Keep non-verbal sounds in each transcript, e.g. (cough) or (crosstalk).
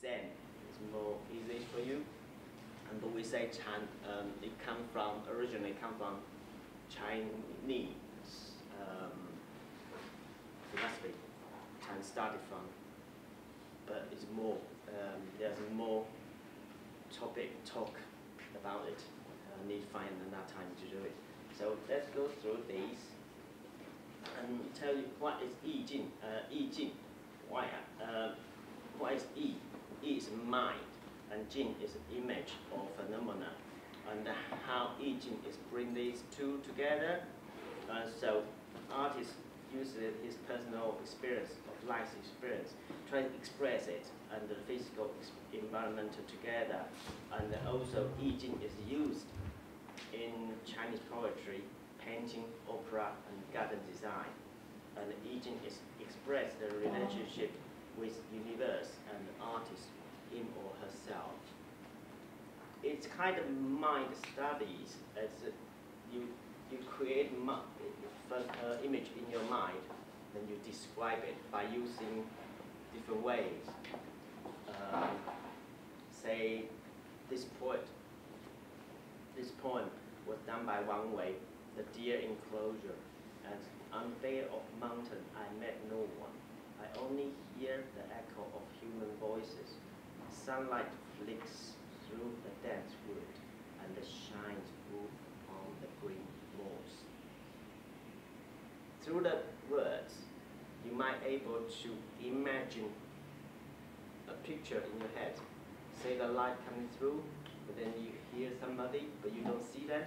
Zen is more easy for you. And but we say Chan, um, it come from, originally come from Chinese um, philosophy. Chan started from, but it's more, um, there's more topic, talk about it. I need to find enough time to do it. So let's go through these and tell you what is Yi Jing. Uh, Yi Jing, why, uh, what is Yi? Is mind, and Jing is image or phenomena. And how Yi Jing is bring these two together. Uh, so artist uses his personal experience of life experience, try to express it and the physical environment together. And also Yi Jing is used in Chinese poetry, painting, opera, and garden design. And Yi Jing is express the relationship with universe and artist, him or herself. It's kind of mind studies as you you create first uh, image in your mind, then you describe it by using different ways. Um, say this poet, this poem was done by Wang Wei, the deer enclosure. And on the of mountain, I met no one. I only hear the echo of human voices. Sunlight flicks through the dense wood, and the shines move on the green moss. Through the words, you might able to imagine a picture in your head. Say the light coming through, but then you hear somebody, but you don't see them.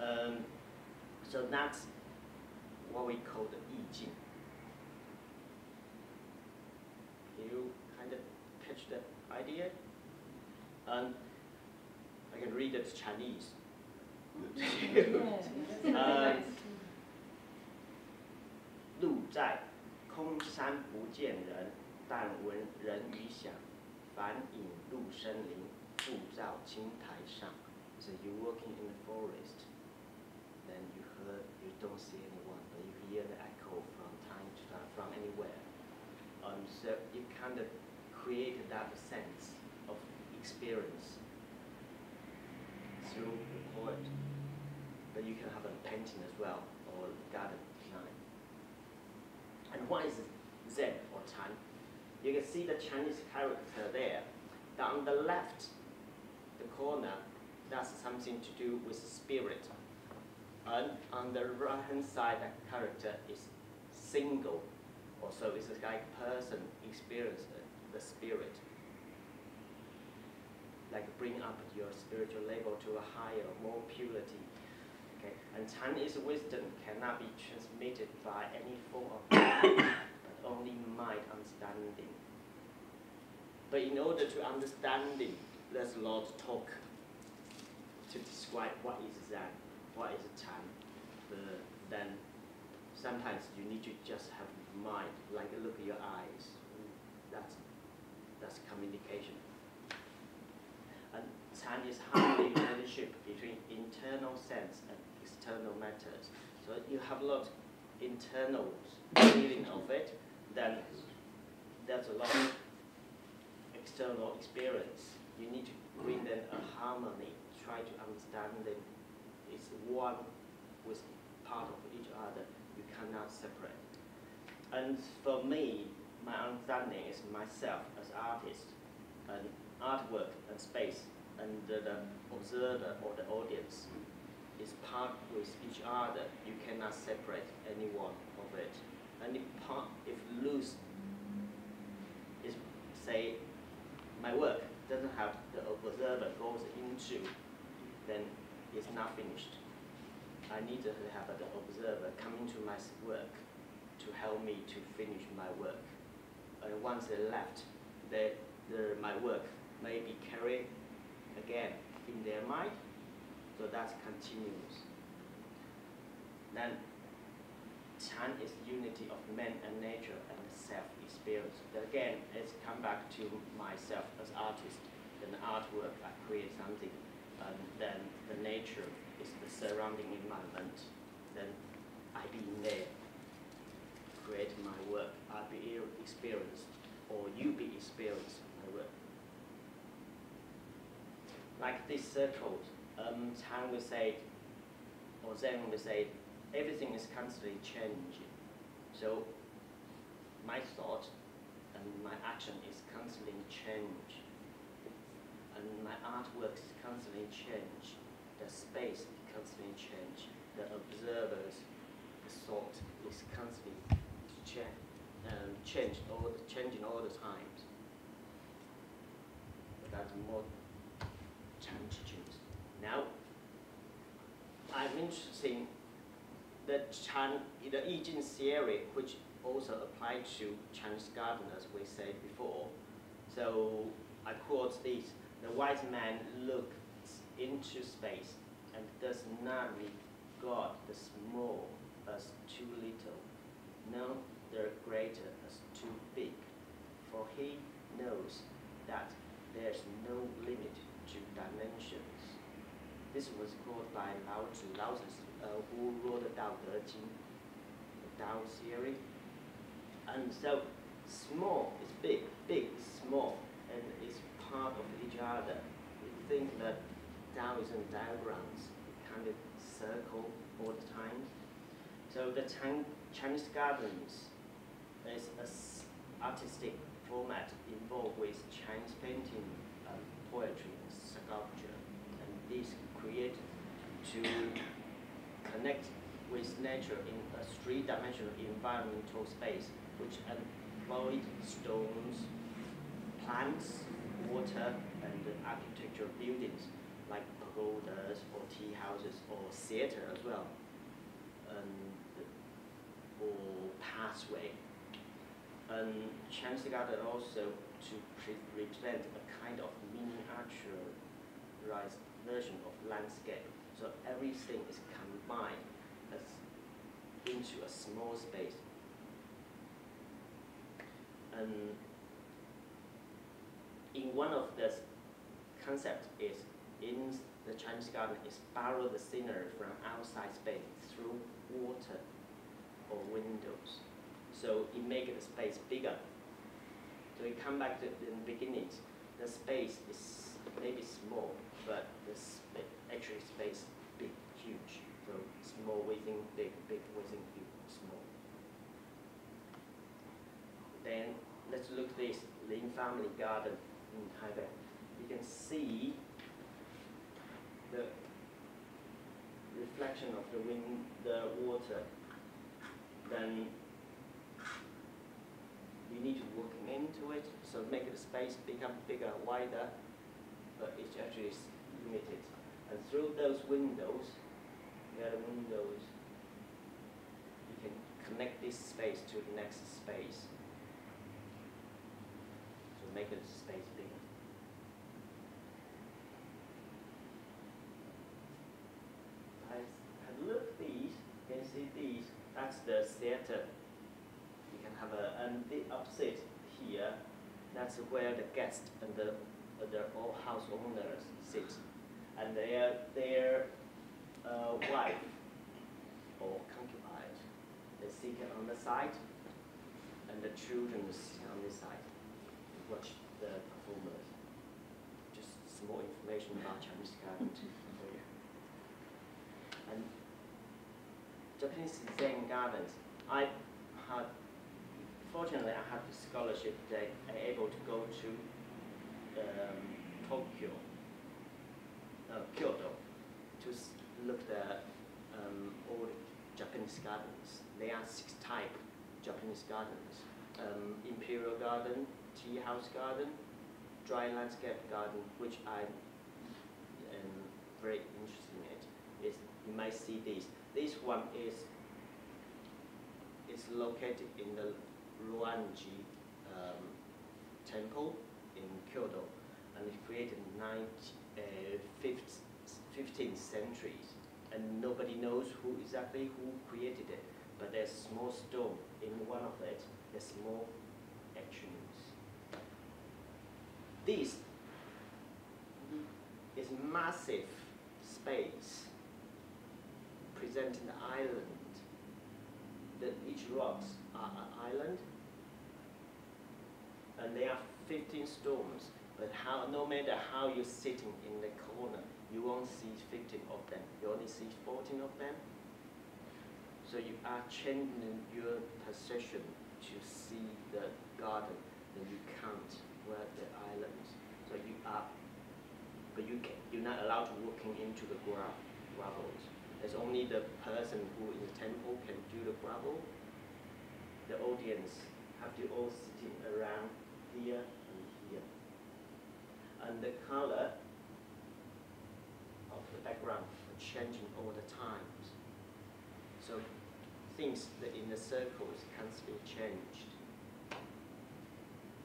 Um, so that's what we call the Yi Jing. You kind of catch the idea? And I can read it Chinese. uh, 路在空山不见人，但闻人语响。繁影入深林，复照青苔上。(laughs) So you're walking in the forest, then you heard, you don't see anyone, but you hear the So you kind of create that sense of experience through the poet. But you can have a painting as well, or garden design. And what is Zen or Chan? You can see the Chinese character there. On the left, the corner, that's something to do with spirit. And on the right hand side, that character is single. Also, it's like person experience the spirit. Like bring up your spiritual level to a higher, more purity. Okay? And Chinese wisdom cannot be transmitted by any form of (coughs) only mind understanding. But in order to understanding, there's a lot of talk to describe what is Zen, what is Chan. Uh, then sometimes you need to just have mind, like a look at your eyes. That's, that's communication. And Chan is the relationship between internal sense and external matters. So you have a lot of internal feeling of it, then there's a lot of external experience. You need to bring them a harmony, try to understand them. It's one with part of each other. You cannot separate. And for me, my understanding is myself as artist, and artwork and space, and the, the observer or the audience is part with each other. You cannot separate any one of it and if, part, if loose is, say, my work doesn't have the observer goes into, then it's not finished. I need to have the observer come into my work to help me to finish my work. And once they left, they, the, my work may be carried again in their mind, so that's continuous. Then Chan is unity of man and nature and the self-experience. Again, it's come back to myself as artist. Then artwork, I create something. And then the nature is the surrounding environment. Then I be in there, create my work. I be experienced, or you be experienced my work. like this circle, um, Chan will say, or Zen will say, everything is constantly changing. So my thought and my action is constantly change. And my artwork is constantly change. The space is constantly change. The observer's the thought is constantly change, um, change all the, changing all the times. But that's more time teachings. Now, I'm interested in the Chan, the theory, which also applied to Chinese garden, as we said before. So I quote this, the wise man looks into space and does not regard the small as too little, nor the greater as too big, for he knows that there's no limit to dimensions. This was quoted by Lao Tzu, Lao Tzu uh, who wrote the Tao Te Ching, the Tao theory. And so small is big, big is small, and it's part of each other. We think that Taoism diagrams kind of circle all the time. So the Chinese gardens is an artistic format involved with Chinese painting, um, poetry, and sculpture. And this created to connect with nature in a three-dimensional environmental space which employed stones, plants, water, and architectural buildings like pagodas or tea houses or theater as well, and, or pathway. And Chinese garden also to represent a kind of miniaturized version of landscape. So everything is combined as into a small space and in one of the concepts is in the Chinese garden is borrow the scenery from outside space through water or windows. So it makes the space bigger. So we come back to the beginning. The space is maybe small, but the spa actually space big, huge. So small within big, big within small. Then let's look at this Lin family garden in Taipei. You can see the reflection of the wind, the water. Then you need to work into it, so make the space become bigger, wider, but it's actually is limited. And through those windows, there are windows, you can connect this space to the next space So make the space bigger. I have looked these, you can see these, that's the theater. And the opposite here, that's where the guest and the, the all house owners sit. And their, their uh, wife or concubine, they sit on the side, and the children sit on this side watch the performers. Just some more information about Chinese garden. And Japanese Zen gardens, I had, fortunately I had the scholarship that I able to go to um, Tokyo, uh, Kyoto, to look at um, all the Japanese gardens. There are six type Japanese gardens. Um, Imperial Garden, tea house garden, dry landscape garden, which I am very interested in it, is you might see this. This one is is located in the Ryoanji um, temple in Kyoto, and it created in uh, 15th centuries, and nobody knows who exactly who created it. But there's small stone in one of it. There's small this is massive space presenting the island. That each rocks are an island, and there are 15 stones, But how, no matter how you're sitting in the corner, you won't see 15 of them. You only see 14 of them. So you are changing your position to see the garden, then you count where the islands. So you are, but you can, you're not allowed to walking into the gra- gravels. There's only the person who in the temple can do the gravel. The audience have to all sitting around here and here. And the color of the background are changing all the times. So things that in the circles constantly changed.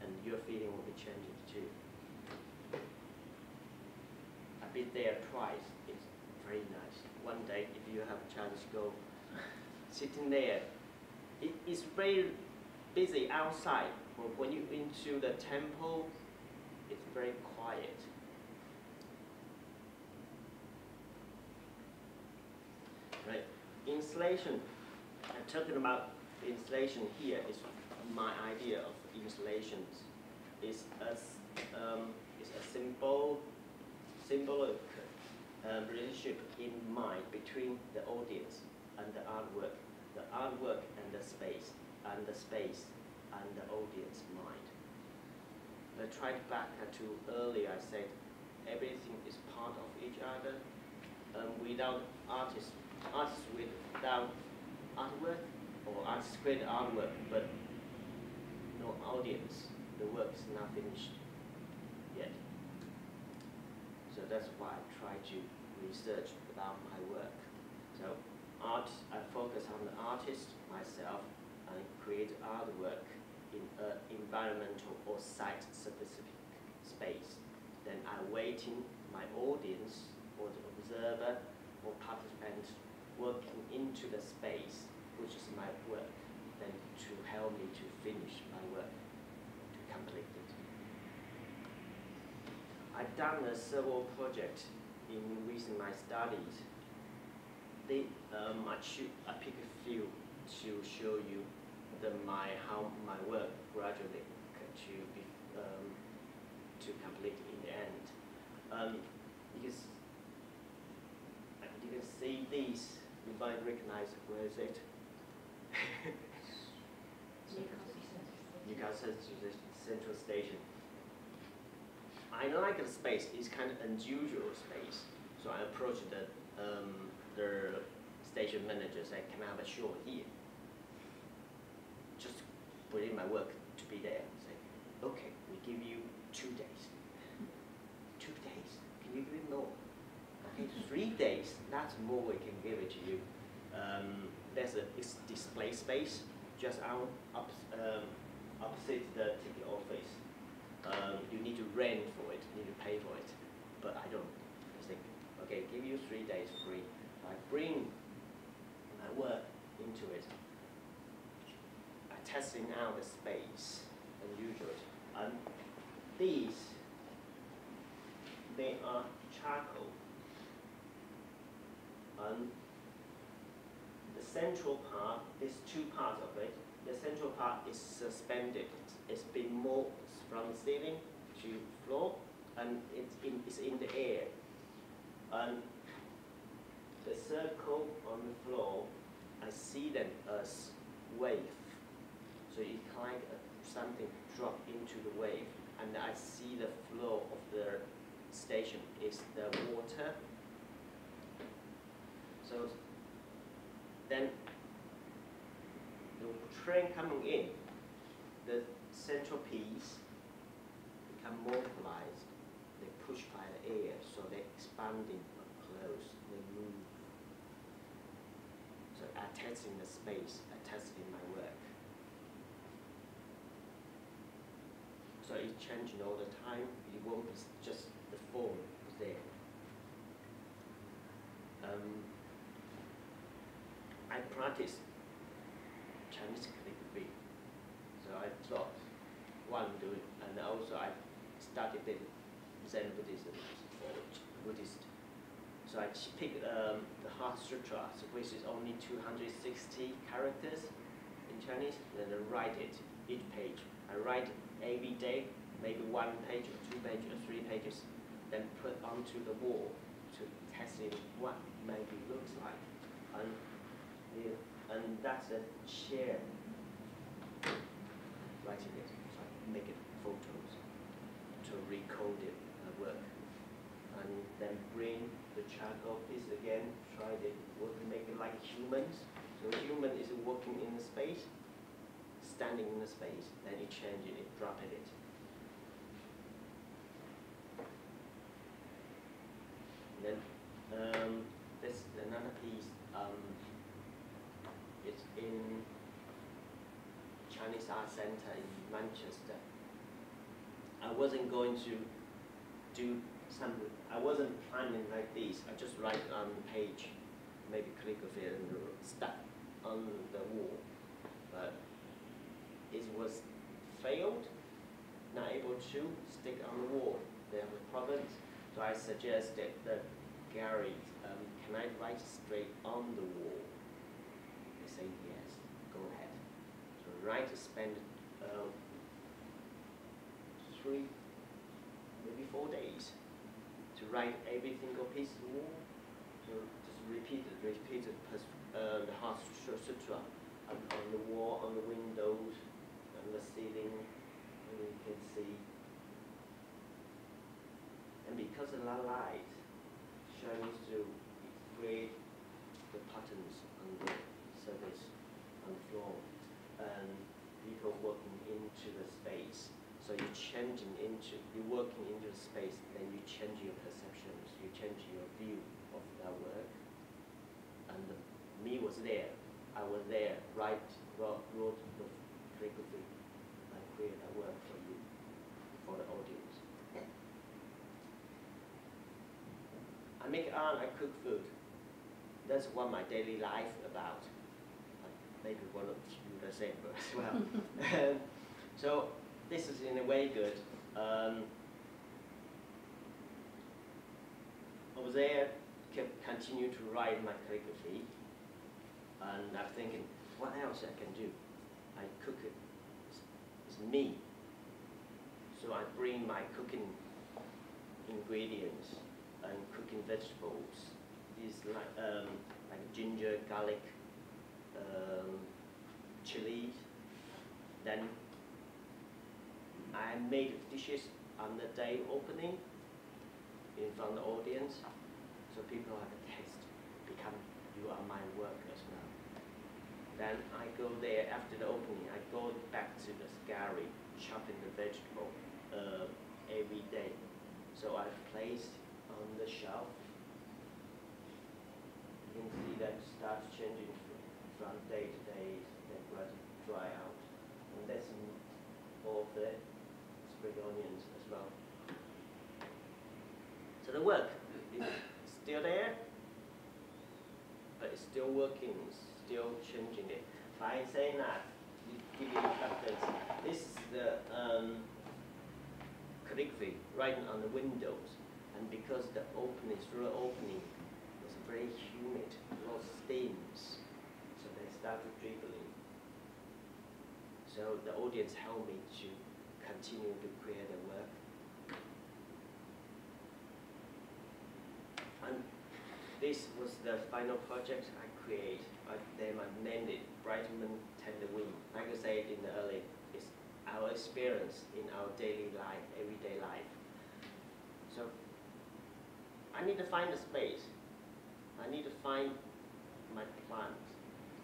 And your feeling will be changing too. I've been there twice. It's very nice. One day, if you have a chance, to go (laughs) sitting there. It is very busy outside, when you into the temple, it's very quiet. Right, installation. I'm talking about installation here is my idea of installations. Is a s- um, is a symbol symbolic um, relationship in mind between the audience and the artwork, the artwork and the space, and the space and the audience mind. I tried back to earlier, I said everything is part of each other. Um, without artists, artists without artwork, or artists create artwork, but no audience, the work is not finished yet. So that's why I try to research about my work. So art, I focus on the artist myself and create artwork in an environmental or site-specific space. Then I waiting my audience or the observer or participant working into the space, which is my work, then to help me to finish my work, to complete it. I've done a several project in recent my studies. They, um, I, choose, I pick a few to show you the, my, how my work gradually to be, um, to complete in the end. Um, because you can see these, you might recognize, where is it? Newcastle Central Station. I like the space. It's kind of unusual space. So I approached the um, the station manager. Said, "Can I have a show here?" Put in my work to be there. Say, "Okay, we give you two days. Two days? Can you give me more? Okay, (laughs) three days. That's more we can give it to you. Um, there's a display space just out up, um, opposite the ticket office. Um, you need to rent for it, you need to pay for it. But I don't. I think, okay, give you three days free. I bring my work into it. Testing out the space and it. And these, they are charcoal. And the central part, there's two parts of it. The central part is suspended. It's been moved from ceiling to floor, and it's in, it's in the air. And the circle on the floor, I see them as wave. So it's like a, something drop into the wave, and I see the flow of the station is the water. So then the train coming in, the central piece become mobilized. They push by the air, so they're expanding and close, they move. So in the space, I test in my work. So it's changing all the time. It won't be s- just the form is there. Um, I practice Chinese calligraphy. So I thought one do it, and also I studied the Zen Buddhism or Buddhist. So I ch- picked um, the Heart Sutra, which is only 260 characters in Chinese, and then I write it each page. I write every day maybe one page or two pages or three pages, then put onto the wall to test it what maybe looks like. And, yeah, and that's a chair writing it, so I make it photos to recode it uh, work. And then bring the charcoal piece again, try to make it like humans. So human is working in the space, standing in the space, then you change it, drop it. then um, this another piece. Um, it's in Chinese Art Center in Manchester. I wasn't going to do some. I wasn't planning like this. I just write on page, maybe click calligraphy and stuck on the wall, but it was failed. Not able to stick on the wall. There were problems. So I suggested that Gary, um, can I write straight on the wall? They say yes, go ahead. So write, spend uh, three, maybe four days to write every single piece of the wall. So just repeat repeat it, uh, the Heart Sutra on, on the wall, on the windows, on the ceiling, and you can see. And because of the light, shines through, it creates the patterns on the surface on the floor and people working into the space. So you're changing into, you're working into the space, then you change your perceptions, you change your view of that work. And me was there, I was there, right, wrote, wrote the calligraphy and created that work for you, for the audience. I make art, I cook food. That's what my daily life about. Maybe one of you the same as well. (laughs) (laughs) so this is in a way good. Um, over there, kept continue to write my calligraphy, and I'm thinking, what else I can do? I cook it. It's, it's me. So I bring my cooking ingredients and cooking vegetables. These like um, like ginger, garlic, um, chili. Then I made dishes on the day opening in front of the audience, so people have a taste. Become you are my work as well. Then I go there after the opening. I go back to the scarry, chopping the vegetable uh, every day. So I placed on the shelf. You can see that starts changing from day to day, then gradually dry out. And that's all of the onions as well. So the work is still there, but it's still working, still changing it. By saying that, give you. This is the um, calligraphy writing on the windows. And because the opening, through the opening, was very humid, a lot of steams, so they started dribbling. So the audience helped me to continue to create the work. And this was the final project I create. I, then I named it Brightman Tender Wing. Like I said in the early, it's our experience in our daily life, everyday life. So I need to find a space. I need to find my plan.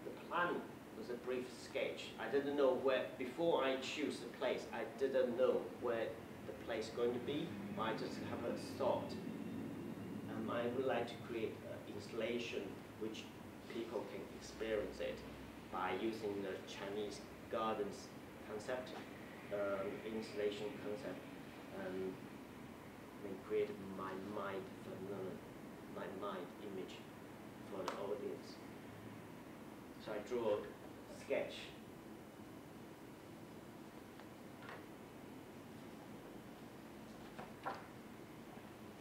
The plan was a brief sketch. I didn't know where, before I choose the place, I didn't know where the place going to be, but I just have a thought. Um, I would like to create an installation which people can experience it by using the Chinese gardens concept, um, installation concept, and and create my mind my mind image for the audience. So I draw sketch.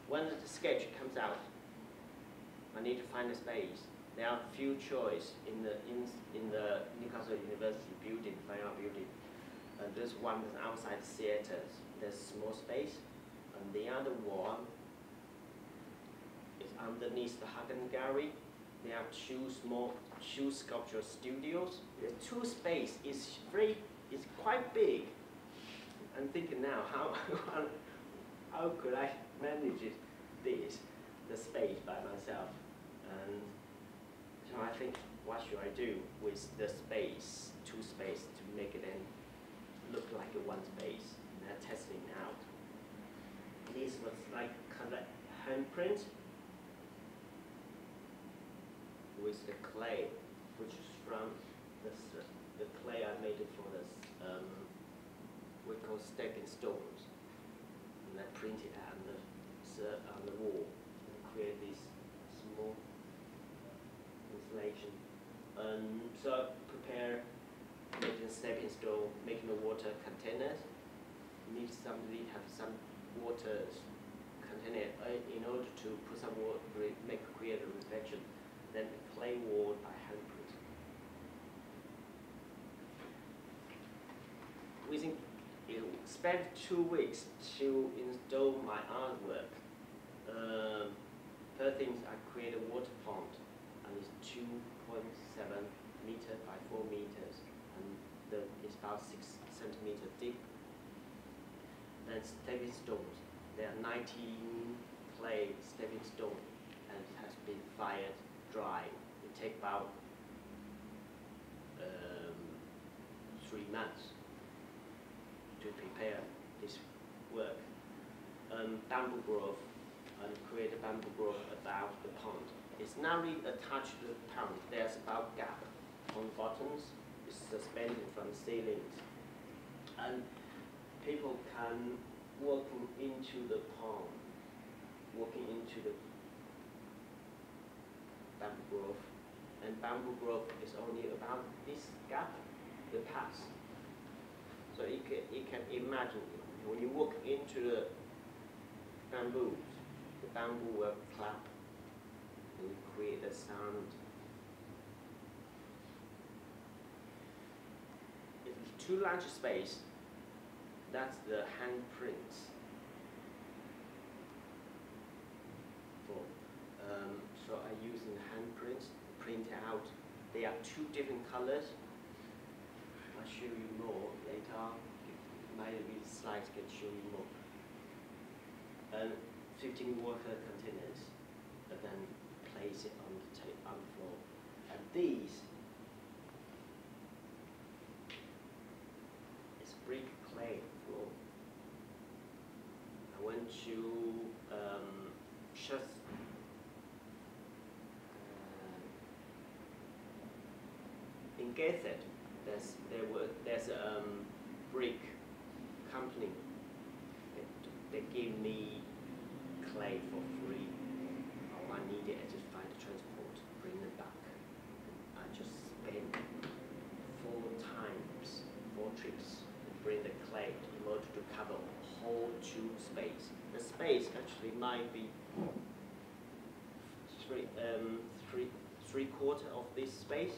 When the sketch comes out, I need to find a space. There are few choice in the in, in the Newcastle University building, fine art building. Uh, and this one is outside the theater, there's small space. And the other one is underneath the Hatton Gallery. There are two small two sculpture studios. The two space is very is quite big. I'm thinking now (laughs) how how could I manage it, this the space by myself and so I think what should I do with the space two space to make it then look like a one space and I'm testing out. This was like kind of handprint with the clay, which is from uh, the clay I made it for this, um, we call stepping stones. And I printed it on the, on the wall and create this small installation. Um, so prepare making stepping stone, making the water containers. Need somebody have some water container uh, in order to put some water, make create a reflection then the clay wall by handprint. Within, it spent two weeks to install my artwork. Um, first things I create a water pond, and it's 2.7 meter by 4 meters, and the, it's about 6 centimeter deep. Then stepping stones, there are 19 clay stepping stones, and it has been fired dry. It take about um, three months to prepare this work. Um, bamboo grove and create a bamboo grove about the pond. It's not really attached to the pond. There's about gap on bottoms. It's suspended from ceilings, and people can walking into the pond, walking into the bamboo grove, and bamboo grove is only about this gap, the path. So you can, you can imagine when you walk into the bamboo, the bamboo will clap and you create a sound. If it's too large space, that's the handprints. For um, so I use in handprints, print out. They are two different colors. I'll show you more later. Maybe slides can show you more. And 15 water containers, and then place it on the on the floor. And these is brick clay floor. I went to um, just uh, in Gateshead, there's there were there's a um, brick company. They, gave me clay for free. All I needed is just find the transport, bring them back. I just spent four times, four trips to bring the clay in order to cover whole tube space. The space actually might be three, um, three, three quarter of this space.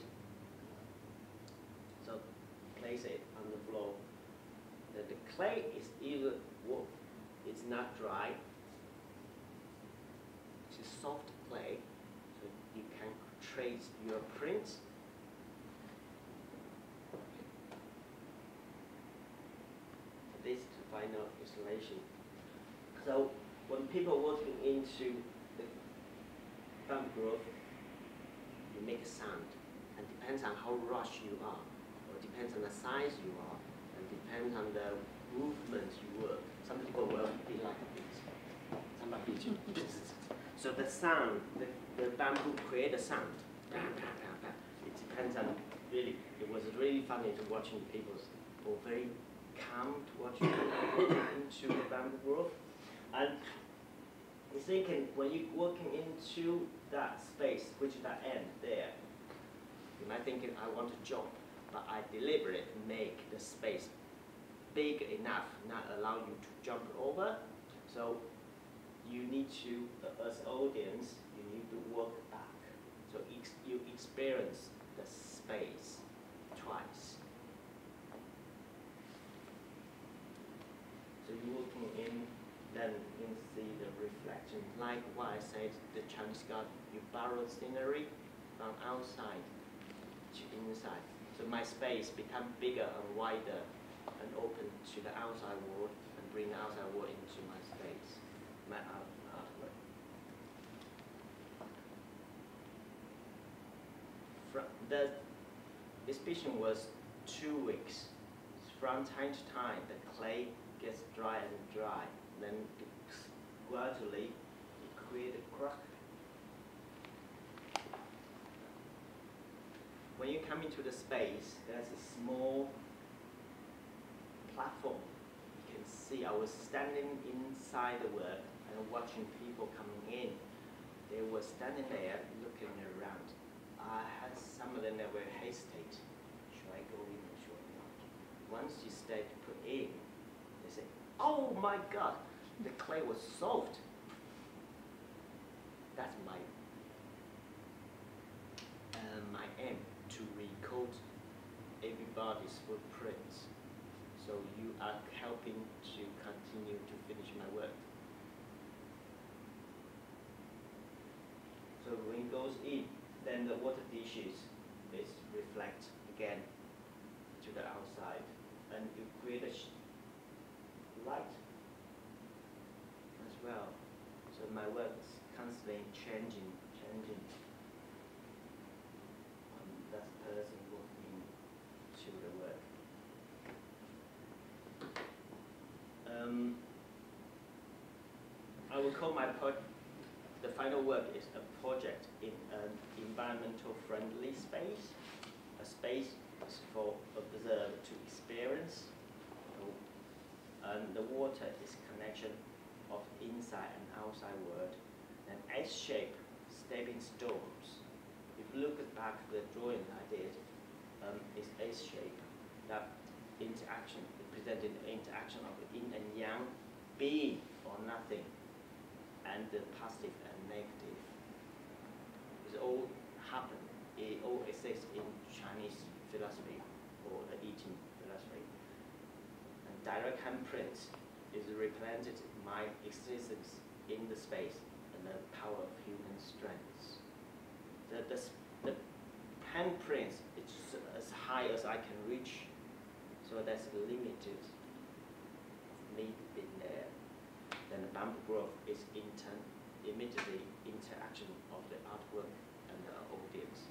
So place it on the floor. The, the clay is either wo- it's not dry. It's a soft clay, so you can trace your prints. This is the final installation. So when people walking into the bamboo grove, you make a sound, and depends on how rush you are, or depends on the size you are, and depends on the movement you work. Some people will be like this, some might (laughs) be So the sound, the, the bamboo create a sound. It depends on really. It was really funny to watching people, or very calm to watching into the bamboo grove, and I'm thinking when you're walking into that space, which is that end there, thinking I want to jump, but I deliberately make the space big enough, not allow you to jump over. So you need to, uh, as audience, you need to walk back. So ex you experience the space twice. So you looking in, then you can see the reflection. Likewise, said, the Chinese garden, you borrow scenery from outside to inside. So my space become bigger and wider and open to the outside world and bring the outside world into my space, my art, artwork. From the exhibition was two weeks. From time to time, the clay gets dry and dry. Then gradually it creates a crack. When you come into the space, there's a small platform. You can see I was standing inside the work and watching people coming in. They were standing there looking around. I had some of them that were hesitate. Should I go in or should I not? Once you start to put in, they say, oh my God, the clay was soft. That's my, uh, my aim to everybody's footprints. So you are helping to continue to finish my work. So when it goes in, then the water dishes is reflect again to the outside and you create a sh- light as well. So my work is constantly changing, changing. Um, that person walking to the work. Um, I will call my the final work is a project in an environmental friendly space. A space for observer to experience. And the water is connection of inside and outside world. And S-shaped stepping stones. If you look back the drawing I did, um, it's S-shape. That interaction, it presented the interaction of yin and yang, being or nothing, and the positive and negative. It all happen. It all exists in Chinese philosophy or Ching philosophy. And direct handprint is represented my existence in the space and the power of human strengths. The, the, the handprint is as high as I can reach, so that's limited me being. Then the bamboo growth is inter, immediately interaction of the artwork and the audience.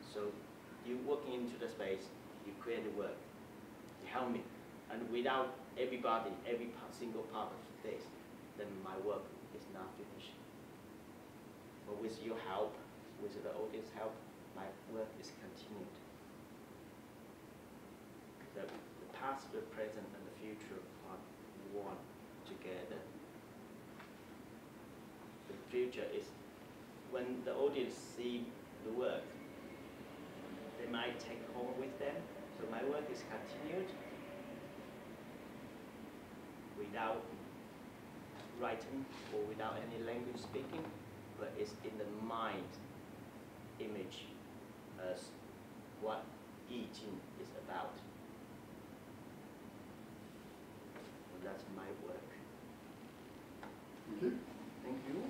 So you walking into the space, you create the work, you help me, and without everybody, every part, single part of this, then my work is not finished. But with your help, with the audience help, my work is continued. The, the past, the present, and the future are one together. The future is when the audience see the work, they might take home with them. So my work is continued without writing or without any language speaking, but it's in the mind image as what Yi Jing is about. And that's my work. Thank you. Thank you.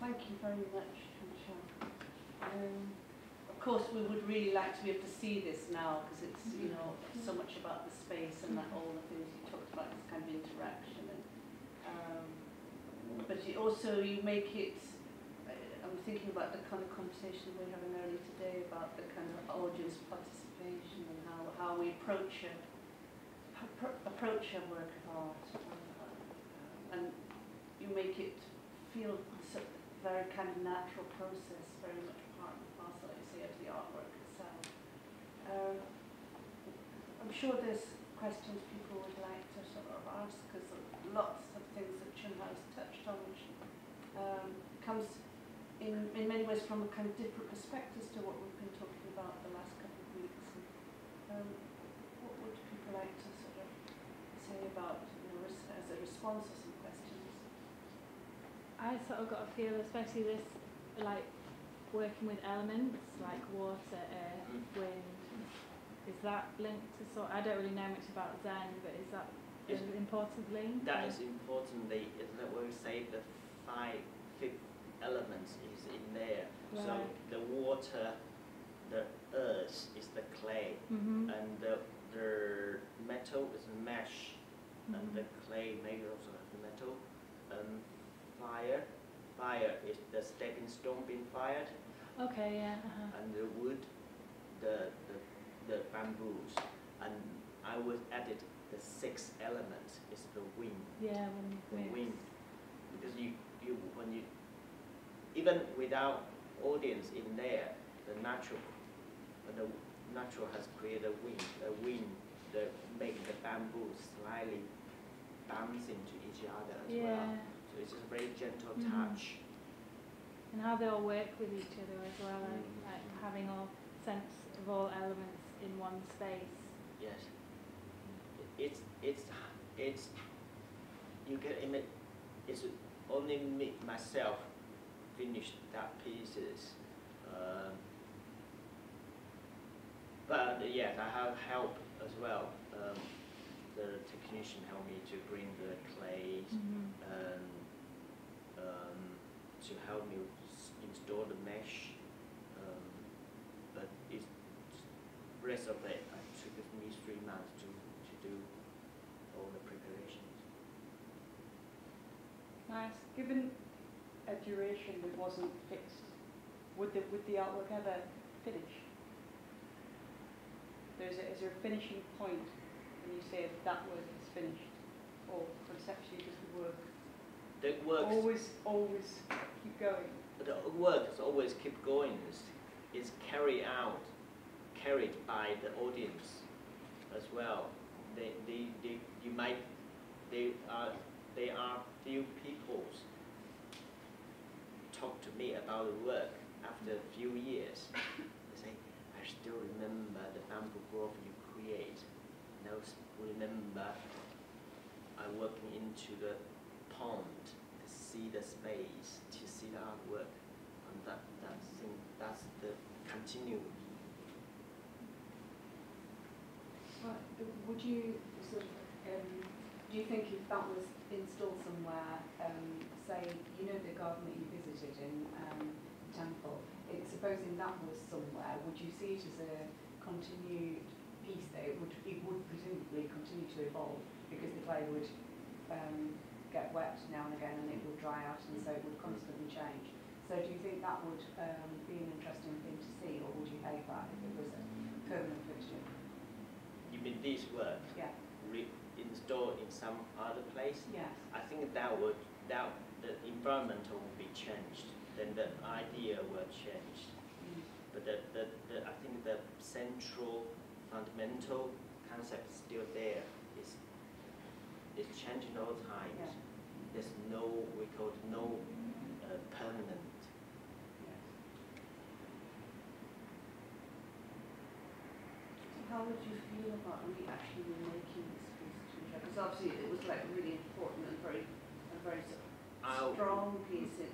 Thank you very much, Michelle. Um, of course, we would really like to be able to see this now because it's, you know, so much about the space and that all the things you talked about, this kind of interaction. And, um, but you also, you make it, thinking about the kind of conversation we were having earlier today about the kind of audience participation and how, how we approach a, appro- approach a work of art. Uh, and you make it feel so very kind of natural process, very much part and parcel, you say, of the artwork itself. Um, I'm sure there's questions people would like to sort of ask, because lots of things that Chun has touched on, which um, comes in, in many ways from a kind of different perspectives to what we've been talking about the last couple of weeks. And, um, what would people like to sort of say about, you know, res- as a response to some questions? I sort of got a feel, especially this, like working with elements like water, earth, Mm. wind. Is that linked to sort? I don't really know much about Zen, but is that Yes. an important link? That or- is importantly, is that we say the five, fifth elements is in there. So the water, the earth is the clay, Mhm. and the, the metal is mesh, and Mhm. the clay maybe also have metal. And fire, fire is the stepping stone being fired, Okay, yeah. Uh-huh. and the wood, the, the, the bamboos. And I would added the sixth element is the wind. Yeah, when the wind because you you when you even without audience in there the natural the natural has created a wind the wind that make the bamboo slightly bounce into each other as well so it's just a very gentle Mhm. touch And how they all work with each other as well, like, Mm. like having all sense of all elements in one space. yes it's it's it's you can imagine it's only me myself finished that pieces um, But uh, yes, I have help as well. Um, the technician helped me to bring the clay Mhm. and um, to help me install the mesh. Um, but it's rest of it, I took me three months to, to do all the preparations. Nice. Given a duration that wasn't fixed, would the, would the artwork ever finish? There's a, is there a finishing point when you say that work is finished? Or conceptually does the work The work, always, always keep going? the work is always keep going. Is, is carried out, carried by the audience as well. They, they, they, you might, they are, they are few people's talk to me about the work after a few years. They say, I still remember the bamboo grove you create. Now s- remember I working into the pond to see the space, to see the artwork. And that, that thing, that's the but would you sort of, um, do you think if that was installed somewhere, um, say, you know the garden that you visited in um, Temple, it, supposing that was somewhere, would you see it as a continued piece that it would, it would presumably continue to evolve because the clay would um, get wet now and again and it would dry out and so it would constantly change. So do you think that would um, be an interesting thing to see or would you hate that if it was a permanent fixture? You mean this work Yeah, re- installed in some other place? yes. I think that would, that, the environmental will be changed, then the idea will change. But the, the, the, I think the central fundamental concept is still there. It's, it's changing all the time. Yeah. There's no, we call it no uh, permanent. How would you feel about re actually making this piece? Because obviously it was like really important and very, a very sort of I'll- strong piece in,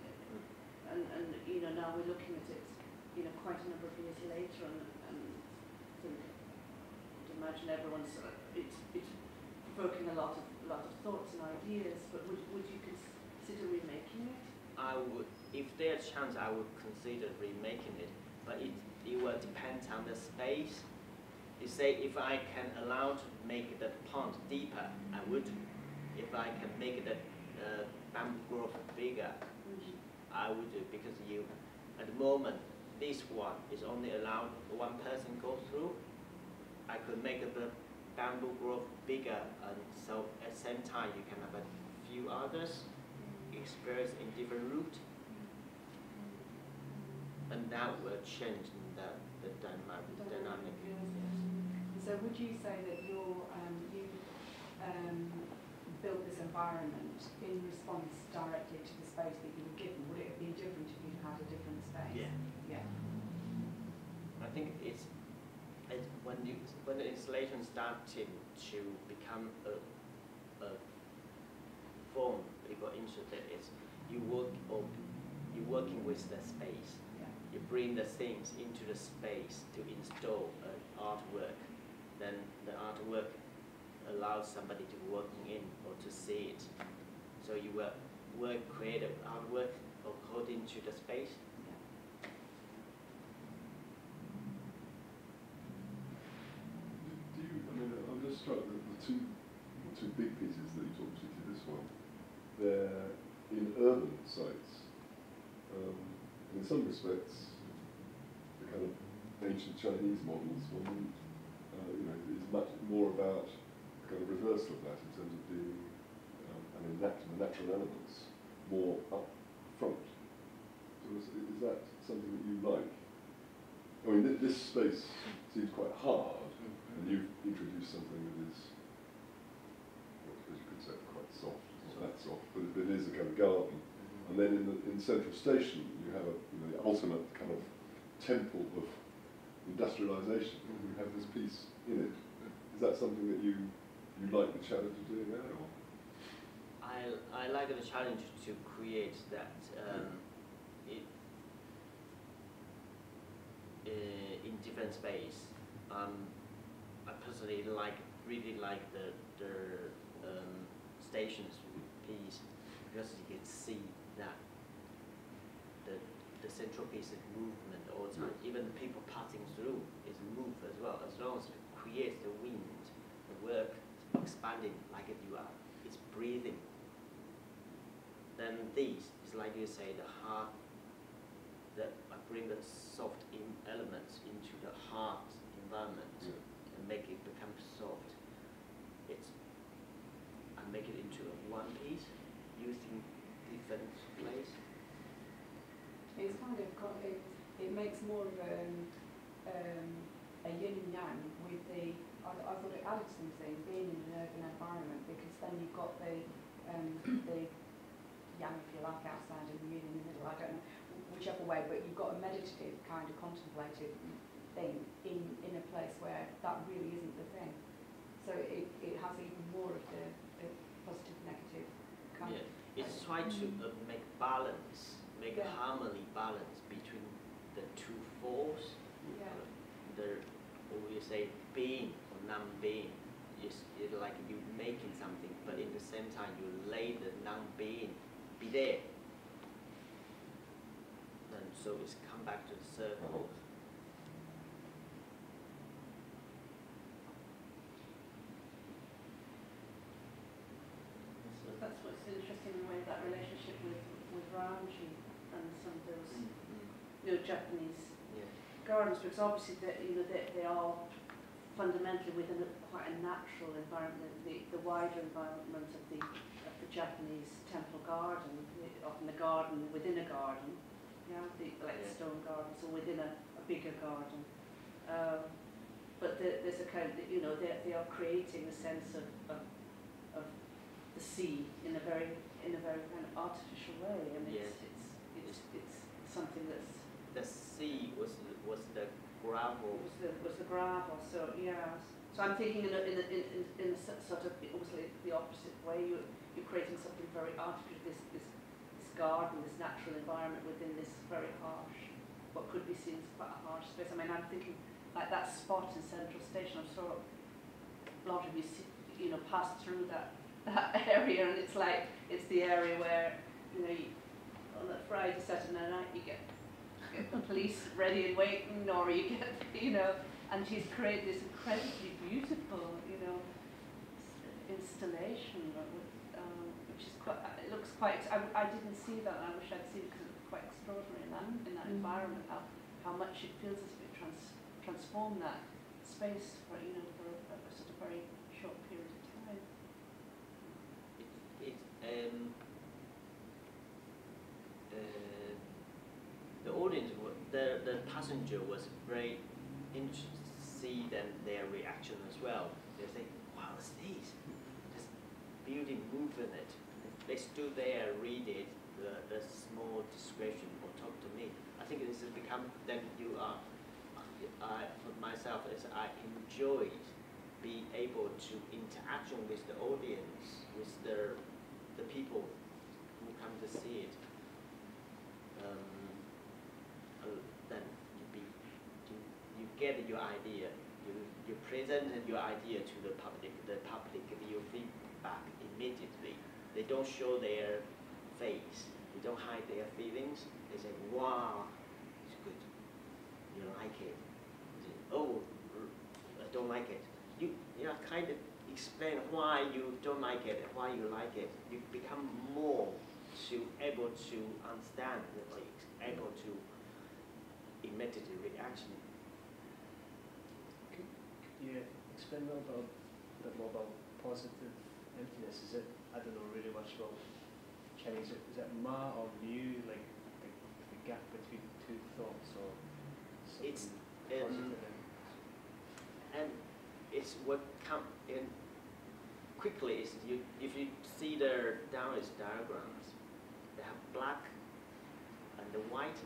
and, and, you know, now we're looking at it, you know, quite a number of years later and, and I think, I'd imagine everyone's of, it's, it's provoking a lot of, lot of thoughts and ideas, but would, would you consider remaking it? I would, if there's a chance, I would consider remaking it, but it, it will depend on the space. You say if I can allow to make the pond deeper, I would. If I can make the uh, bamboo grove bigger, I would do because you, at the moment, this one is only allowed one person go through. I could make the bamboo grove bigger, and so at the same time you can have a few others experience in different route, and that will change the the dynamic. dynamic. So would you say that you're, um, you um, built this environment in response directly to the space that you were given? Would it have been different if you'd had a different space? Yeah. Yeah. I think it's, it's when you when the installation started to become a, a form people interested is you work or you working with the space. Yeah. You bring the things into the space to install an artwork, then the artwork allows somebody to working in or to see it. So you will work, creative artwork according to the space. Do you, I mean, I'm just struck that the two, the two big pieces that you talked particularly this one, they're in urban sites. Um, in some respects, the kind of ancient Chinese models, one, uh, you know, is much more about kind of reversal of that in terms of being, um, I mean, the natural elements more up front. So is, is that something that you like? I mean, thi- this space seems quite hard, and you've introduced something that is, well, suppose you could say quite soft, it's not that soft, but it, it is a kind of garden. And then in, the, in Central Station, you have a, you know, the ultimate kind of temple of industrialisation. You have this piece in it. Is that something that you, you like the challenge of doing that, or? I, I like the challenge to create that um, it, uh, in different space. Um, I personally like really like the the um, stations piece because you can see that the the central piece is movement all the time. Even the people passing through is move as well. As long as it creates the wind, the work expanding like you are, it's breathing then these is like you say the heart that I bring the soft in elements into the hard environment Yeah. and make it become soft. It's and make it into a one piece using different place. It's kind of it, it makes more of a, um, a yin and yang with the, I, I thought it added something, being in an urban environment, because then you've got the, um, the yang, if you like, outside and the yin in the middle, I don't know, whichever way, but you've got a meditative kind of contemplative thing in, in a place where that really isn't the thing. So it, it has even more of the, the positive, negative kind Yeah, it's try to uh, make balance, make a Yeah. harmony balance between the two force. Yeah. The what we say being is is like you're making something, but in the same time you lay the non-being be there. And so it's come back to the circle. So that's what's interesting in a way, that relationship with, with Ryoanji and some of those, mm, mm. you know, Japanese Yeah. gardens, because obviously they, you know, they, they are fundamentally within a, quite a natural environment, the, the wider environment of the, of the Japanese temple garden, often the garden within a garden, yeah, the, like the Yeah. stone gardens, or within a, a bigger garden. Um, but there, there's a kind of, you know, they, they are creating a sense of, of, of the sea in a very, in a very kind of artificial way, and it's, it's, it's, it's something that's The sea was was the gravel. was the, was the gravel, so, yeah. So I'm thinking in a, in a, in, in, sort of, like the opposite way, you, you're creating something very artificial, this, this, this garden, this natural environment within this very harsh, what could be seen as quite a harsh space. I mean, I'm thinking, like that spot in Central Station, I'm sure a lot of you see, you know, pass through that, (laughs) that area, and it's like, it's the area where, you know, you, on that Friday, Saturday night, you get police ready and waiting, or you get, (laughs) you know, and she's created this incredibly beautiful, you know, installation, that would, um, which is quite, it looks quite, I, I didn't see that, and I wish I'd seen it because it looked quite extraordinary in that, in that Mm. environment, how, how much it feels as if it trans, transformed that space for, you know, for a, a sort of very short period of time. It, it um. Uh, the audience, the the passenger was very interested to see them their reaction as well. They say, "Wow, what's this? This building moving it." They stood there, read it, the, the small description, or talk to me. I think this has become then you are. I for myself is I enjoyed being able to interaction with the audience, with the the people who come to see it. Um, uh, then get your idea, you, you present your idea to the public, the public give you feedback immediately. They don't show their face, they don't hide their feelings. They say, wow, it's good. You like it. Say, oh, I don't like it. You, you know, kind of explain why you don't like it, why you like it. You become more to able to understand, able to immediate reaction. You explain a little bit, more about positive emptiness? Is it, I don't know really much about Chinese, is it ma or mu, like the, the gap between two thoughts or It's, positive um, and And it's what come in quickly is you if you see the Taoist diagrams, they have black and the white,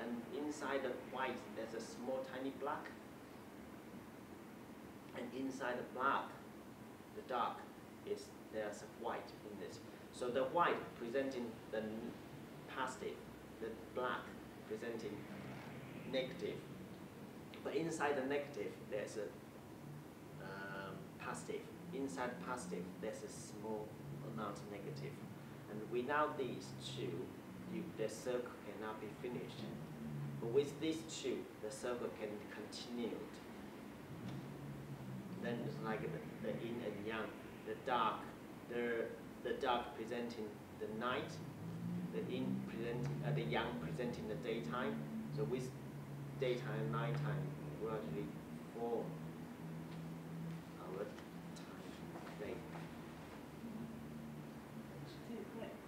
and inside the white there's a small tiny black, and inside the black, the dark is there's a white in this. So the white presenting the positive, the black presenting negative. But inside the negative, there's a um, positive. Inside positive, there's a small amount of negative. And without these two, you, the circle cannot be finished. But with these two, the circle can be continued. Then it's like the, the yin and yang, the dark, the, the dark presenting the night, the yin presenting, uh, the yang presenting the daytime. So with daytime, and nighttime gradually form our time,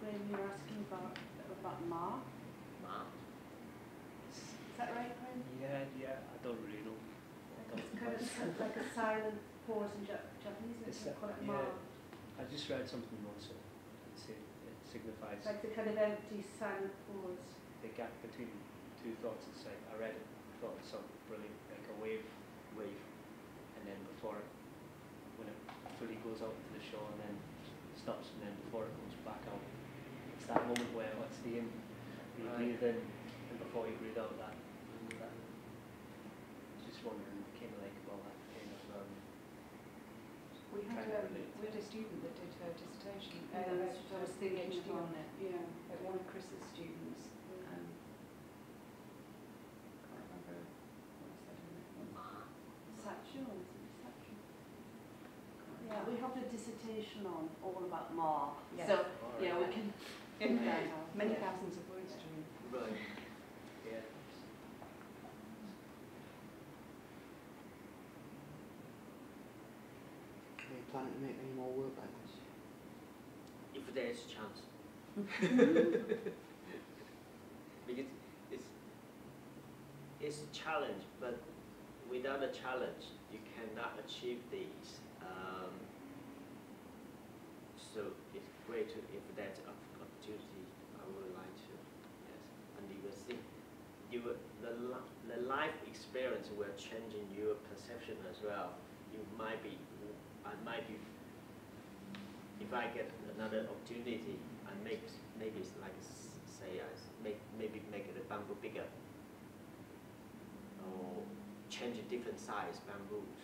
Graham, you're asking about, about. Ma. Is that right, Graham? Yeah, yeah, I don't really know. I It's don't- kind of s- like a silent pause in Ja- Japanese, It's isn't it? a- Call it yeah. I just read something once, it, it, it signifies like the kind of empty silent pause. the gap between two thoughts. It's like, I read it, thought it sounded brilliant, like a wave, wave, and then before it, when it fully goes out into the shore and then stops and then before it goes back out. It's that moment where what's the in, you Right. breathe in and before you breathe out that, that just wondering kind of like about that kind of um, We had, Kind of um, related. we had a student that did her dissertation, Yeah, uh, that's what I was thinking PhD on it, Yeah. at one of Chris's students. Um, can't remember what I said in it. Ma. Satchel, Satchel? Yeah, we have a dissertation on all about Ma. Yeah. So, yeah, we can In put that out. many thousands of words to read. Right. Yeah. Are you planning to make any more work like this? If there's chance. (laughs) because it's it's a challenge, but without a challenge, you cannot achieve these. Um, so it's great to, if that's an opportunity, I would like to. Yes, and you will see, you will, the the life experience will change in your perception as well. You might be, I might be if I get another opportunity, make maybe it's like say I s- make maybe make the bamboo bigger. Or change a different size bamboos